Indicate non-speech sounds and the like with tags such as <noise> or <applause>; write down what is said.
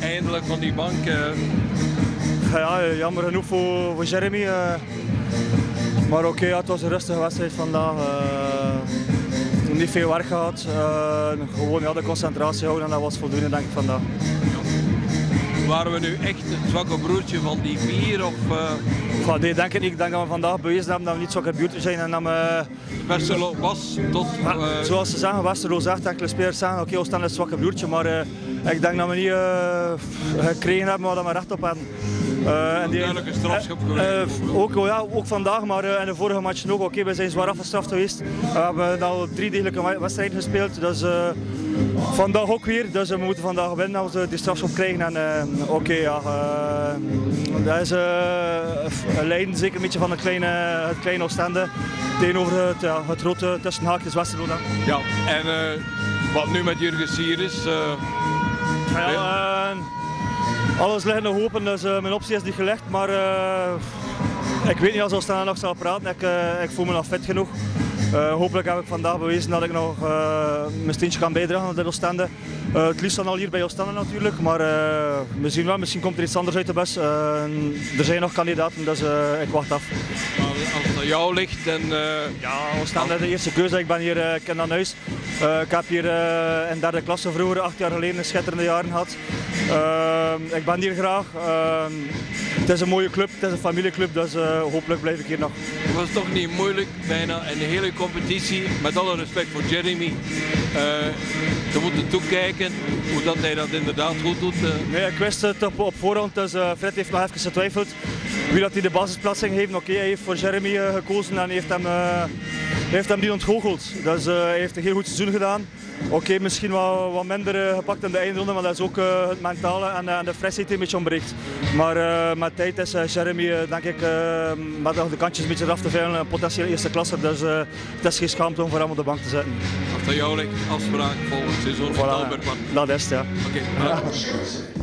eindelijk van die bank. eh. Ja, ja, jammer genoeg voor, voor Jeremy. eh. maar oké, het was een rustige wedstrijd vandaag. eh. niet veel werk gehad. eh, gewoon ja, de concentratie houden en dat was voldoende denk ik vandaag. Waren we nu echt het zwakke broertje van die vier? Of eh, Enfin, nee, denk ik niet. Ik denk dat we vandaag bewezen hebben dat we niet zo buurt zijn en dat we... Westerlo was tot... Ja, eh, zoals ze zeggen, Westerlo zegt, enkele spelers zeggen, oké, we staan het zwakke broertje, maar eh, ik denk dat we niet eh, gekregen hebben wat we recht op hebben. Eh, en die- Duidelijk een strafschop eh, geweest. eh, ook, ja, ook vandaag, maar in de vorige matchen ook. Oké, we zijn zwaar afgestraft geweest. We hebben al drie degelijke we- wedstrijden gespeeld, dus vandaag ook weer. Dus we moeten vandaag winnen als we die strafschop krijgen. En oké, ja, eh, dat is een lijden zeker een beetje van het kleine, het kleine Oostende tegenover het, ja, het grote tussen haakjes Westerlo. Ja, en wat nu met Jurgen Sieris? Alles ligt nog open, dus eh, mijn optie is niet gelegd. Maar eh, ik weet niet als Oostende nog zal praten. Ik, eh, ik voel me nog fit genoeg. Hopelijk heb ik vandaag bewezen dat ik nog eh, mijn steentje kan bijdragen aan dit Oostende. Het liefst dan al hier bij Oostende natuurlijk, maar we zien wel, misschien komt er iets anders uit de bus. Er zijn nog kandidaten, dus ik wacht af. Jou ligt en... eh, Ja, Oostende de eerste keuze. Ik ben hier uh, kind aan huis. Eh, ik heb hier eh, in derde klasse vroeger, acht jaar geleden, een schitterende jaren gehad. Ehm, ik ben hier graag. Ehm, het is een mooie club, het is een familieclub, dus eh, hopelijk blijf ik hier nog. Het was toch niet moeilijk, bijna in de hele competitie, met alle respect voor Jeremy, eh, te moeten toekijken hoe dat hij dat inderdaad goed doet. eh. Nee, ik wist het op, voorhand, dus eh, Fred heeft nog even getwijfeld wie dat hij de basisplaats ging geven. Oké, hij heeft voor Jeremy gekozen en heeft hem, heeft hem die ontgoocheld. Dus hij heeft een heel goed seizoen gedaan. Oké, misschien wat, wat minder eh, gepakt in de eindronde, maar dat is ook eh, het mentale en, eh, en de die een beetje ontbreekt. Maar met tijd is Jeremy, denk ik, met de kantjes een beetje eraf te veilen, een potentieel eerste klasse. Dus het is geen schaamte om voor hem op de bank te zetten. Als het aan jou ligt, afspraak volgend seizoen Voilà, Albertman. dat is het, ja. Oké. <laughs>